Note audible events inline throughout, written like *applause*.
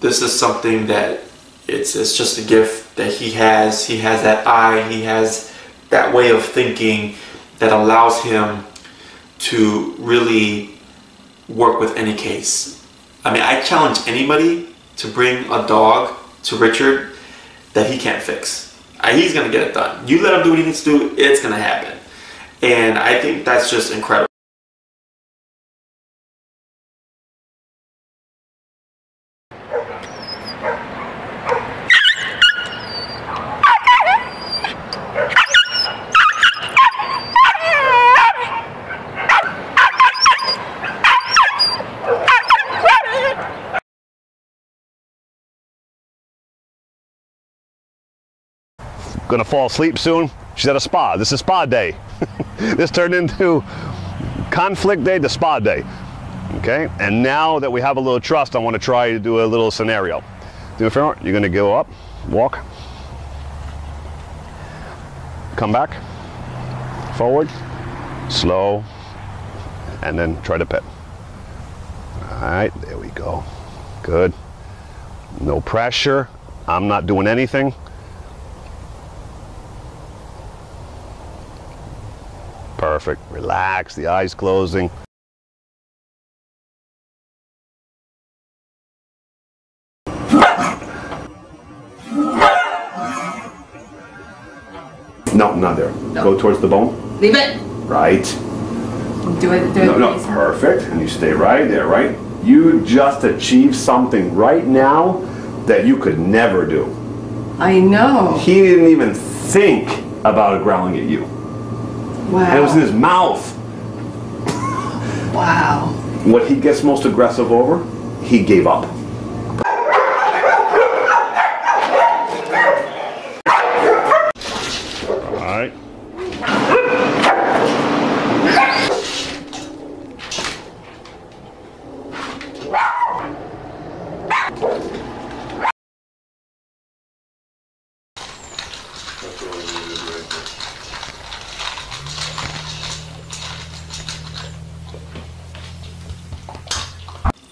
this is something that it's it's just a gift that he has. He has that eye. He has that way of thinking that allows him to really work with any case. I mean, I challenge anybody to bring a dog to Richard that he can't fix. Uh, He's gonna get it done. You let him do what he needs to do, it's gonna happen. And I think that's just incredible. Gonna fall asleep soon. She's at a spa. This is spa day. *laughs* this turned into conflict day to spa day. Okay, and now that we have a little trust, I want to try to do a little scenario. Do a favor, you're gonna go up, walk, come back, forward, slow, and then try to pet. All right, there we go. Good. No pressure. I'm not doing anything. Perfect. Relax, the eyes closing. No, not there. Go towards the bone. Leave it. Right. Do it. Do it. No, no, please. perfect. And you stay right there, right? You just achieved something right now that you could never do. I know. He didn't even think about growling at you. Wow. And it was in his mouth. wow. What he gets most aggressive over, he gave up. All right.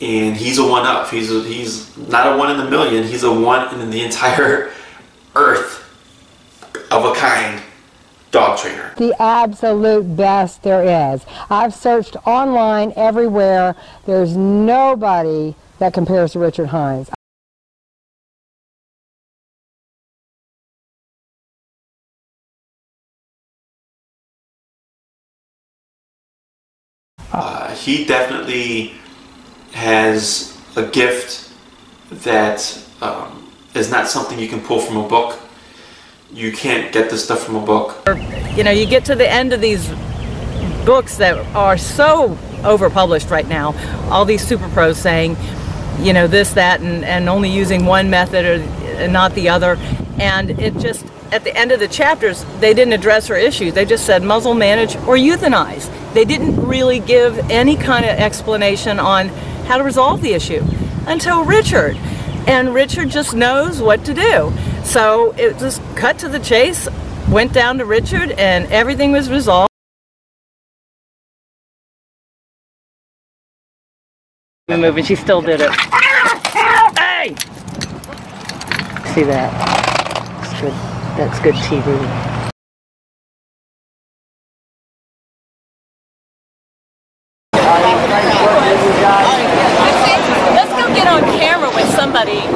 And he's a one up. He's a, he's not a one in a million. He's a one in the entire earth of a kind dog trainer. the absolute best there is. I've searched online everywhere. There's nobody that compares to Richard Heinz. Uh, he definitely has a gift that um, is not something you can pull from a book. You can't get this stuff from a book. you know, you get to the end of these books that are so overpublished right now. All these super pros saying, you know, this, that, and, and only using one method or and not the other. And it just, at the end of the chapters, they didn't address her issues. They just said muzzle manage or euthanize. They didn't really give any kind of explanation on how to resolve the issue until Richard. And Richard just knows what to do. So it just cut to the chase, went down to Richard, and everything was resolved. The she still did it. Hey! See that? That's good. That's good TV. Let's go get on camera with somebody.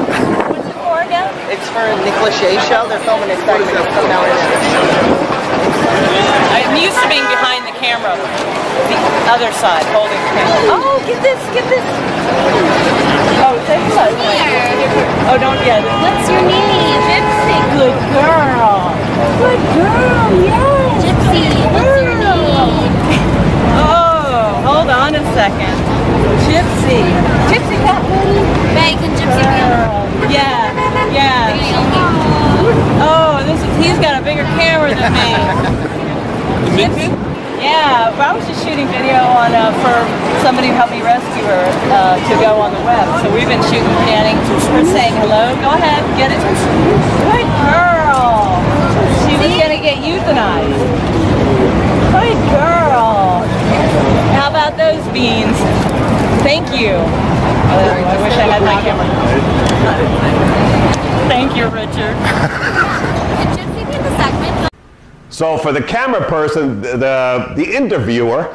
What's it for again? It's for a Nick Lachey show. They're filming it 30 minutes from now. I'm used to being behind the camera, the other side, holding the camera. Oh, get this, get this. Oh, say hello. Oh, don't yet. What's your name? Gypsy. Good girl. Good girl, yes. Gypsy. What's your name? *laughs* Oh, hold on a second. Gypsy. Gypsy cat buddy. Meg and Gypsy. Yeah, yeah. Oh, this is, he's got a bigger camera than me. *laughs* Gypsy? Yeah, but I was just shooting video on uh, for somebody who helped me rescue her uh, to go on the web. So we've been shooting, panning. We're saying hello. Go ahead, get it. Good girl. She was gonna get euthanized. Good girl. How about those beans? Thank you. Oh, I wish I had my camera. Thank you, Richard. Did Gypsy be in the segment? So for the camera person, the, the, the interviewer,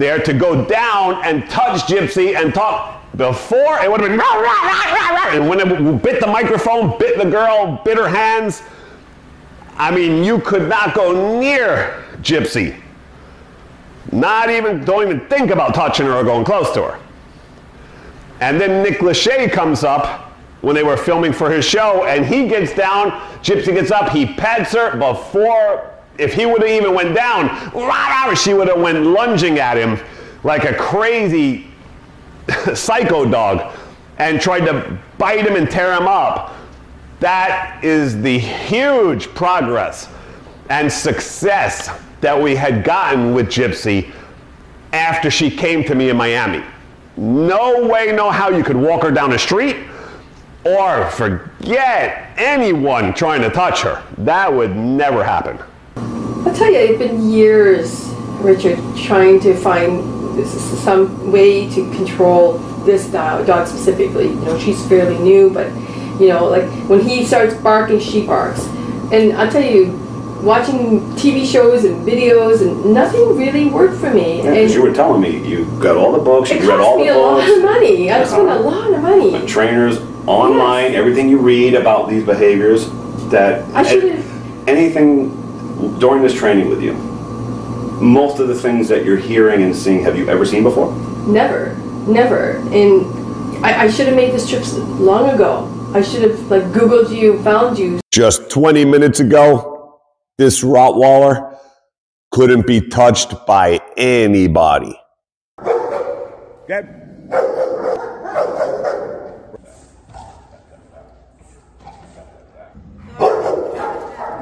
there to go down and touch Gypsy and talk before, it would have been rah, rah, rah, rah, rah. And when it bit the microphone, bit the girl, bit her hands, I mean, you could not go near Gypsy. Not even, don't even think about touching her or going close to her. And then Nick Lachey comes up when they were filming for his show, and he gets down. Gypsy gets up. He pets her before, if he would have even went down, rah, rah, she would have went lunging at him like a crazy *laughs* psycho dog and tried to bite him and tear him up. That is the huge progress and success that we had gotten with Gypsy after she came to me in Miami. No way, no how you could walk her down the street or forget anyone trying to touch her. That would never happen. I'll tell you, it's been years, Richard, trying to find this- some way to control this dog, dog specifically. You know, she's fairly new, but you know, like when he starts barking, she barks. And I'll tell you, watching TV shows and videos, and nothing really worked for me. Yeah, and you were telling me you got all the books, you read all the books. it cost me a lot of money. I spent a Uh-huh. lot of money. the trainers online, everything you read about these behaviors. That I anything during this training with you. Most of the things that you're hearing and seeing, have you ever seen before? Never, never. And I, I should have made this trip long ago. I should have like Googled you, found you, Just 20 minutes ago, this Rottweiler couldn't be touched by anybody.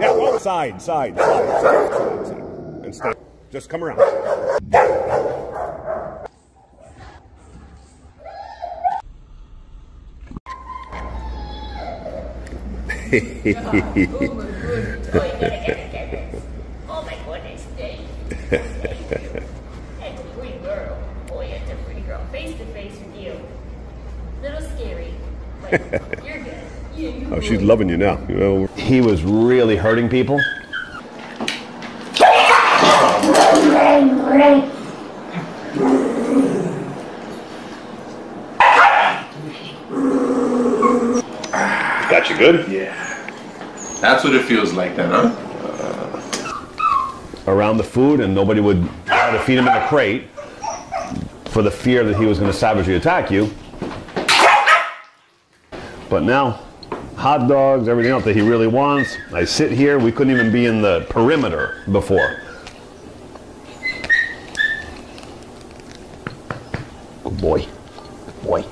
Yeah, well, side, side, side, side, side, side. And stay. Just come around. Oh my goodness, *laughs* Dave. That's *laughs* a pretty girl. Oh, yeah, that's a pretty girl. Face to face with you. Little scary, but you're good. You, you Oh, she's loving you now. You know, he was really hurting people. Got you good? Yeah. That's what it feels like then, huh? Uh, around the food, and nobody would try to feed him in a crate for the fear that he was going to savagely attack you. But now, hot dogs, everything else that he really wants. I sit here, we couldn't even be in the perimeter before. Good boy. Good boy.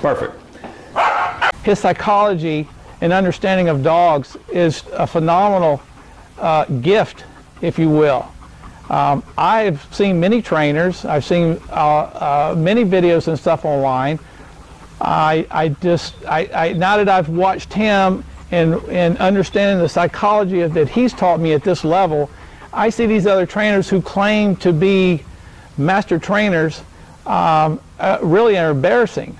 Perfect. his psychology and understanding of dogs is a phenomenal uh, gift, if you will. Um, I've seen many trainers. I've seen uh, uh, many videos and stuff online. I, I just, I, I, now that I've watched him and, and understanding the psychology of, that he's taught me at this level, I see these other trainers who claim to be master trainers um, uh, really are embarrassing.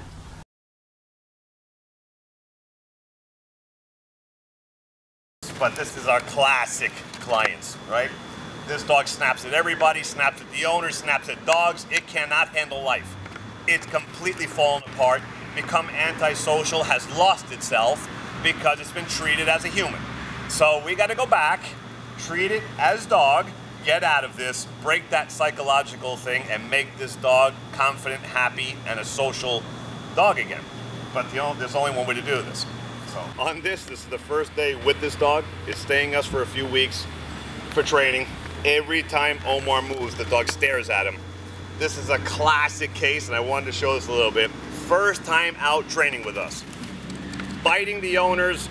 But this is our classic clients, right? This dog snaps at everybody, snaps at the owner, snaps at dogs. It cannot handle life. It's completely fallen apart, become antisocial, has lost itself because it's been treated as a human. So we got to go back, treat it as dog, get out of this, break that psychological thing, and make this dog confident, happy, and a social dog again. But the only, there's only one way to do this. So on this, this is the first day with this dog. It's staying us for a few weeks for training. Every time Omar moves, the dog stares at him. This is a classic case, and I wanted to show this a little bit. First time out training with us. Biting the owners,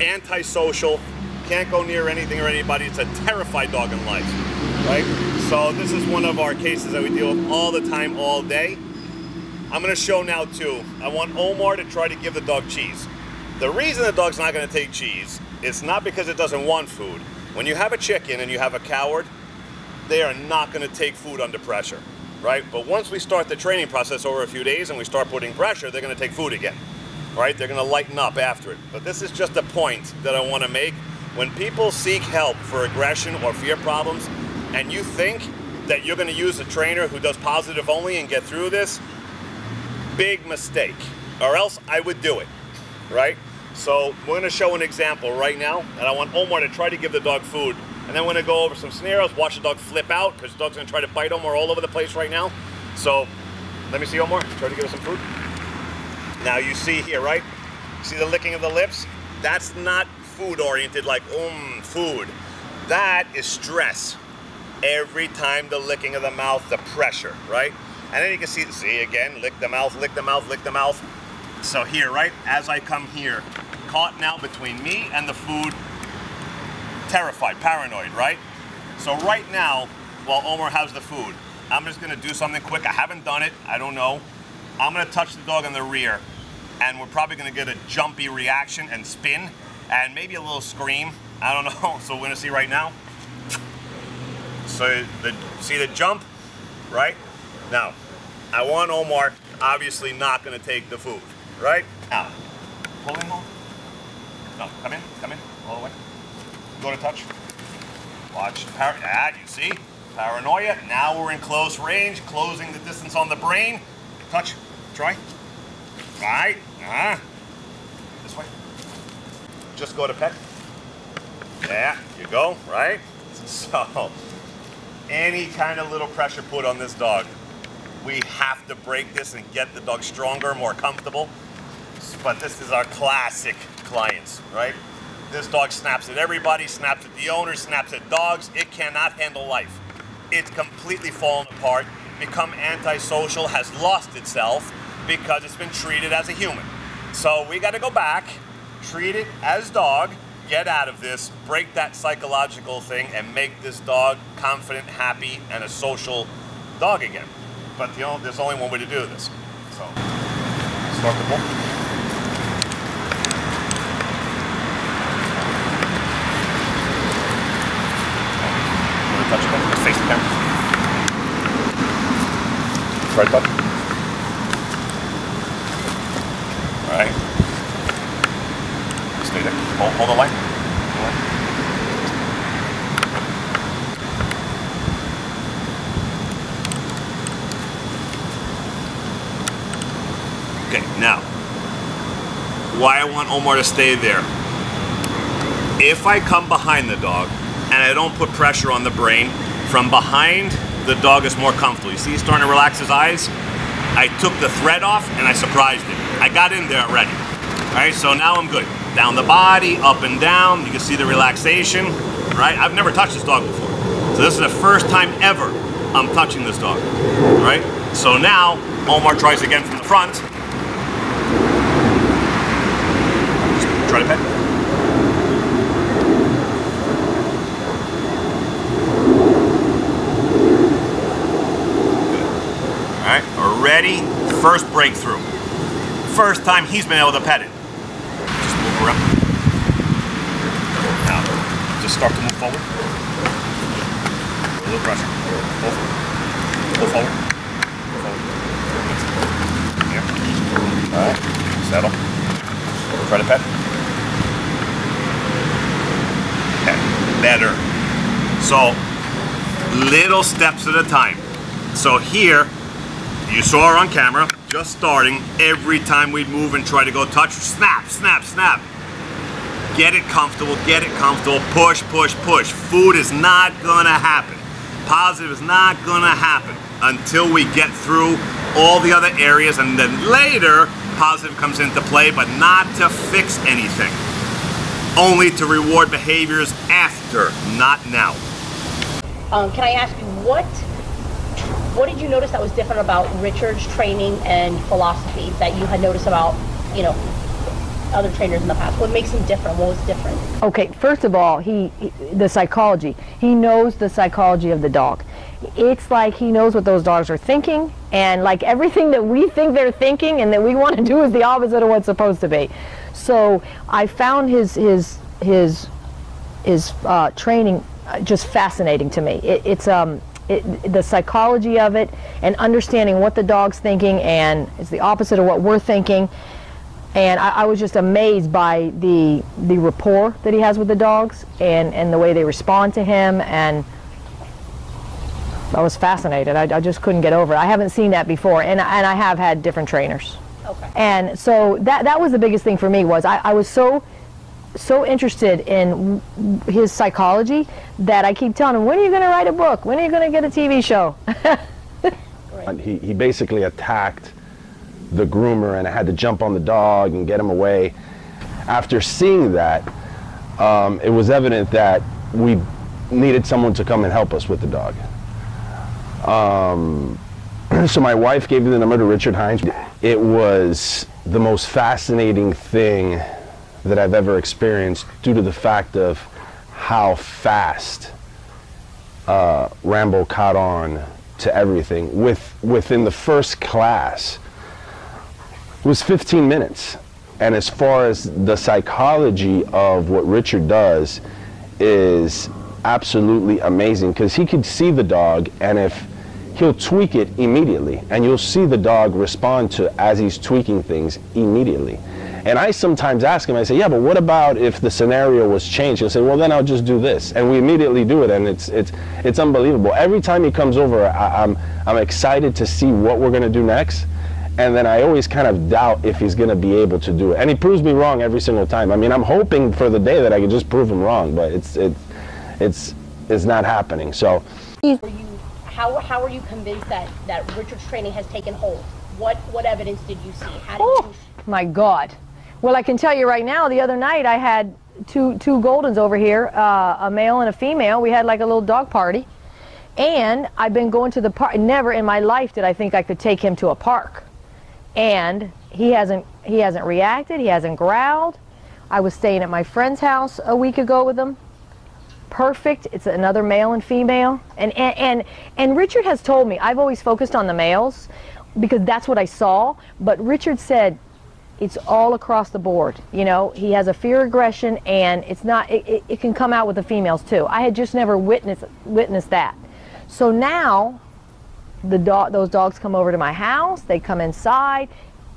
antisocial, can't go near anything or anybody. It's a terrified dog in life, right? So this is one of our cases that we deal with all the time, all day. I'm gonna show now too. I want Omar to try to give the dog cheese. The reason the dog's not gonna take cheese is not because it doesn't want food. When you have a chicken and you have a coward, they are not gonna take food under pressure, right? But once we start the training process over a few days and we start putting pressure, they're gonna take food again, right? They're gonna lighten up after it. But this is just a point that I wanna make. When people seek help for aggression or fear problems, and you think that you're gonna use a trainer who does positive only and get through this, big mistake. Or else I would do it, right? So we're gonna show an example right now, and I want Omar to try to give the dog food. And then we're gonna go over some scenarios, watch the dog flip out, because the dog's gonna try to bite Omar all over the place right now. So let me see Omar, try to give us some food. Now you see here, right? See the licking of the lips? That's not food oriented like, um, food. That is stress. Every time the licking of the mouth, the pressure, right? And then you can see, see again, lick the mouth, lick the mouth, lick the mouth. So here, right, as I come here, caught now between me and the food, terrified, paranoid, right? So right now, while Omar has the food, I'm just gonna do something quick. I haven't done it, I don't know. I'm gonna touch the dog in the rear, and we're probably gonna get a jumpy reaction and spin, and maybe a little scream. I don't *laughs* know, so we're gonna see right now. So the see the jump, right? Now, I want Omar obviously not gonna take the food, right? Now, pull him on. No, come in, come in, all the way. Go to touch. Watch, par ah, you see? Paranoia, now we're in close range, closing the distance on the brain. Touch, try. Right, ah. This way. Just go to pet. Yeah, you go, right? *laughs* So, any kind of little pressure put on this dog, we have to break this and get the dog stronger, more comfortable. But this is our classic clients, right? This dog snaps at everybody, snaps at the owner, snaps at dogs. It cannot handle life. It's completely fallen apart, become antisocial, has lost itself because it's been treated as a human. So we got to go back, treat it as dog, get out of this, break that psychological thing, and make this dog confident, happy, and a social dog again. But there's only one way to do this. So, start the ball. Touch it. Just face the camera. Try to. All right. Stay there. Hold, hold the line. Hold the line. Okay, now, why I want Omar to stay there. If I come behind the dog and I don't put pressure on the brain, from behind, the dog is more comfortable. You see he's starting to relax his eyes? I took the thread off and I surprised him. I got in there already. All right, so now I'm good. Down the body, up and down. You can see the relaxation, right? I've never touched this dog before. So this is the first time ever I'm touching this dog, right? So now, Omar tries again from the front. Try to pet. All right, First breakthrough. First time he's been able to pet it. Just move around. Now, just start to move forward. A little pressure. Pull forward. Forward. Forward. Here. All right. Settle. Try to pet. Okay. Better. So, little steps at a time. So here, you saw her on camera, just starting. Every time we'd move and try to go touch, snap, snap, snap. Get it comfortable, get it comfortable, push, push, push. Food is not gonna happen. Positive is not gonna happen until we get through all the other areas and then later, positive comes into play, but not to fix anything. Only to reward behaviors after, not now. Um, can I ask you what what did you notice that was different about Richard's training and philosophy that you had noticed about you know other trainers in the past? What makes him different? What was different? Okay, first of all, he, he the psychology. He knows the psychology of the dog. It's like he knows what those dogs are thinking, and like everything that we think they're thinking and that we want to do is the opposite of what's supposed to be. So I found his his his his uh, training uh, just fascinating to me. It, it's um. It, the psychology of it and understanding what the dog's thinking and it's the opposite of what we're thinking and I, I, was just amazed by the the rapport that he has with the dogs and and the way they respond to him and I was fascinated. I, I just couldn't get over it. I haven't seen that before, and and I have had different trainers. Okay. And so that that was the biggest thing for me was I, I was so so interested in his psychology that I keep telling him, when are you going to write a book? When are you going to get a TV show? *laughs* he, he basically attacked the groomer and I had to jump on the dog and get him away. After seeing that, um, it was evident that we needed someone to come and help us with the dog. Um, *clears throat* so my wife gave me the number to Richard Heinz. It was the most fascinating thing that I've ever experienced due to the fact of how fast uh, Rambo caught on to everything. With, within the first class, was 15 minutes. And as far as the psychology of what Richard does is absolutely amazing because he could see the dog and if he'll tweak it immediately and you'll see the dog respond to as he's tweaking things immediately. And I sometimes ask him, I say, yeah, but what about if the scenario was changed? He'll say, well, then I'll just do this. And we immediately do it, and it's, it's, it's unbelievable. Every time he comes over, I, I'm, I'm excited to see what we're going to do next and then I always kind of doubt if he's going to be able to do it. And he proves me wrong every single time. I mean, I'm hoping for the day that I can just prove him wrong, but it's it's it's it's not happening. So. You, how how are you convinced that that Richard's training has taken hold? What what evidence did you see? How did oh, you? My God. Well, I can tell you right now. The other night I had two two Goldens over here, uh, a male and a female. We had like a little dog party. And I've been going to the park. Never in my life did I think I could take him to a park and he hasn't he hasn't reacted he hasn't growled i was staying at my friend's house a week ago with him perfect it's another male and female and and and, and richard has told me i've always focused on the males because that's what i saw but richard said it's all across the board you know he has a fear aggression and it's not it, it, it can come out with the females too i had just never witnessed witnessed that so now the dog, those dogs come over to my house. They come inside.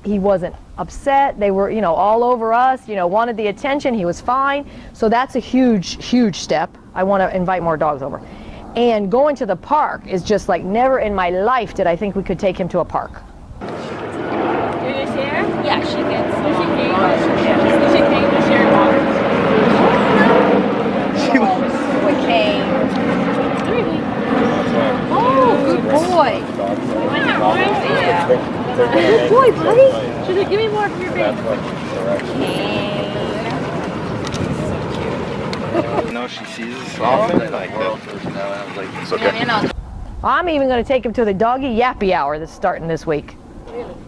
He wasn't upset. They were, you know, all over us. You know, wanted the attention. He was fine. So that's a huge, huge step. I want to invite more dogs over. And going to the park is just like never in my life did I think we could take him to a park. You gonna share? Yeah, she gets. Is she paying? Is she paying to share water? *laughs* She was. With Kane. Oh, good boy. Yeah. Good boy, buddy. She's like, give me more of your bag. *laughs* No, she sees us often. Like that. It's okay. I'm even going to take him to the doggy yappy hour that's starting this week.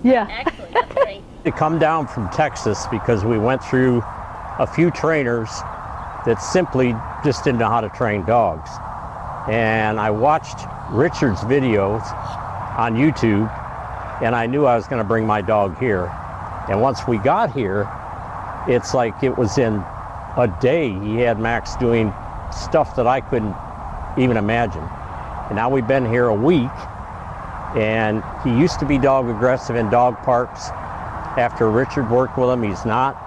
Yeah. Excellent. That's great. To come down from Texas because we went through a few trainers that simply just didn't know how to train dogs. And I watched Richard's videos on YouTube and I knew I was going to bring my dog here. And once we got here, it's like it was in a day he had Max doing stuff that I couldn't even imagine. And now we've been here a week and he used to be dog aggressive in dog parks. After Richard worked with him, he's not.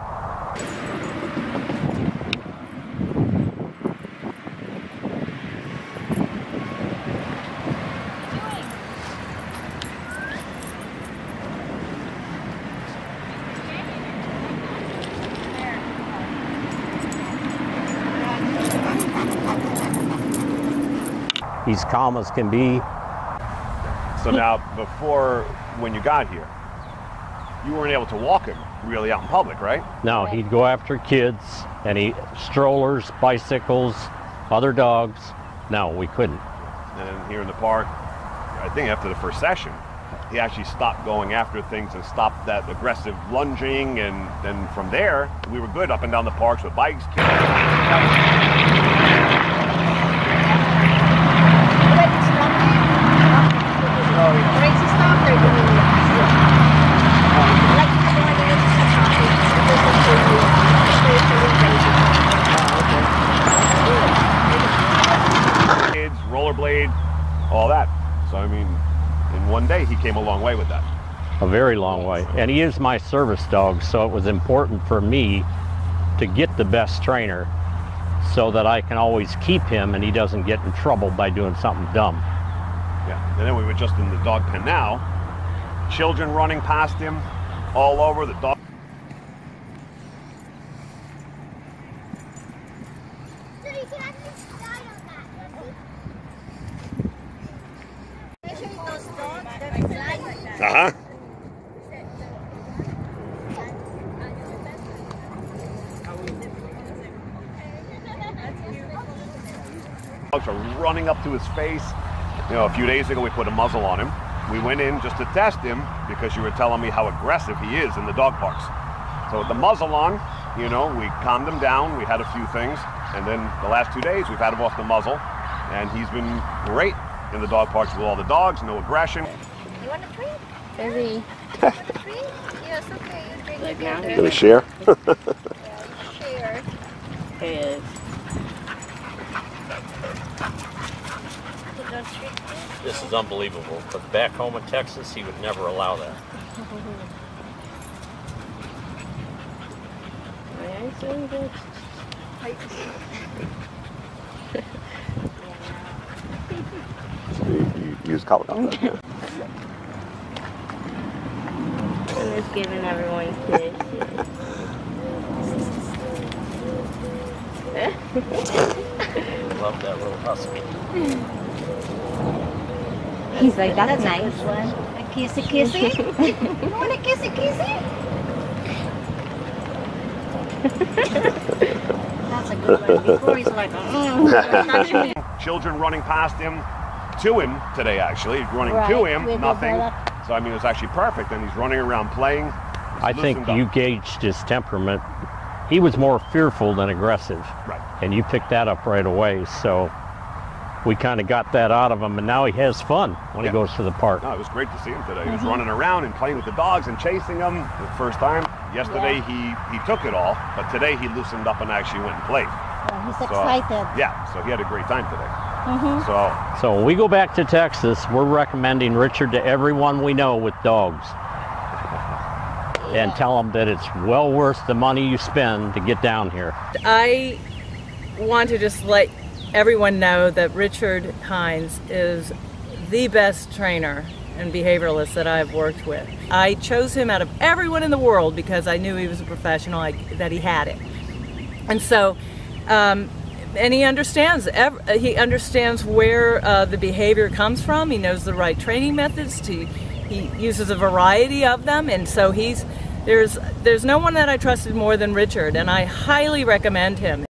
He's calm as can be. So now, before when you got here, you weren't able to walk him really out in public, right? No, he'd go after kids and he strollers, bicycles, other dogs. No, we couldn't. And here in the park, I think after the first session, he actually stopped going after things and stopped that aggressive lunging. And then from there, we were good up and down the parks with bikes. Kids, all that. So I mean, in one day, he came a long way with that. a very long way. And he is my service dog, so it was important for me to get the best trainer so that I can always keep him and he doesn't get in trouble by doing something dumb. Yeah, and then we were just in the dog pen now. Children running past him all over the dog. Uh huh. Dogs are running up to his face. You know, a few days ago we put a muzzle on him. We went in just to test him because you were telling me how aggressive he is in the dog parks. So with the muzzle on, you know, we calmed him down. We had a few things, and then the last two days we've had him off the muzzle, and he's been great in the dog parks with all the dogs, no aggression. You want a treat? Busy. yes, okay. You drink Like it now? later. Gonna share? Share. Yes. This is unbelievable, but back home in Texas, he would never allow that. You, you use color on that. I'm just giving everyone kisses. Love that little husky. *laughs* He's like, that's, nice. A kissy *laughs* kissy? you want a kissy kissy? that's a good one. Before he's like, mm. *laughs* Children running past him, to him today actually, running to him, with nothing. So I mean, it's actually perfect, and he's running around playing. I think you gauged his temperament. He was more fearful than aggressive. Right. And you picked that up right away. So we kind of got that out of him, and now he has fun when Yeah. he goes to the park. No, it was great to see him today. He was Mhm. running around and playing with the dogs and chasing them the first time. Yesterday he he took it all, but today he loosened up and actually went and played. he's So, excited. yeah, so he had a great time today. Mhm. So So when we go back to Texas, we're recommending Richard to everyone we know with dogs. *laughs* And tell them that it's well worth the money you spend to get down here. I want to just let everyone know that Richard Heinz is the best trainer and behavioralist that I've worked with. I chose him out of everyone in the world because I knew he was a professional, I, that he had it. And so, um, and he understands, ev- he understands where uh, the behavior comes from. He knows the right training methods to, he uses a variety of them. And so he's, there's, there's no one that I trusted more than Richard and I highly recommend him.